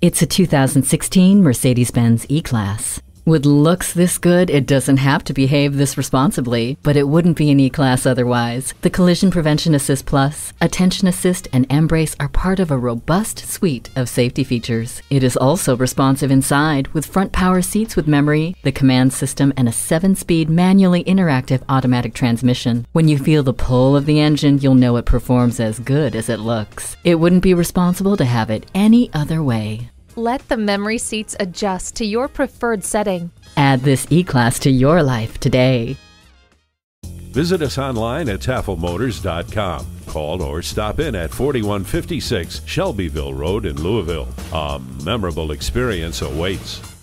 It's a 2016 Mercedes Benz E Class. With looks this good, it doesn't have to behave this responsibly, but it wouldn't be an E Class otherwise. The Collision Prevention Assist Plus, Attention Assist, and mbrace are part of a robust suite of safety features. It is also responsive inside, with front power seats with memory, the COMAND system, and a 7 speed manually interactive automatic transmission. When you feel the pull of the engine, you'll know it performs as good as it looks. It wouldn't be responsible to have it any other way. Let the memory seats adjust to your preferred setting. Add this E Class to your life today. Visit us online at tafelmotors.com. Call or stop in at 4156 Shelbyville Road in Louisville. A memorable experience awaits.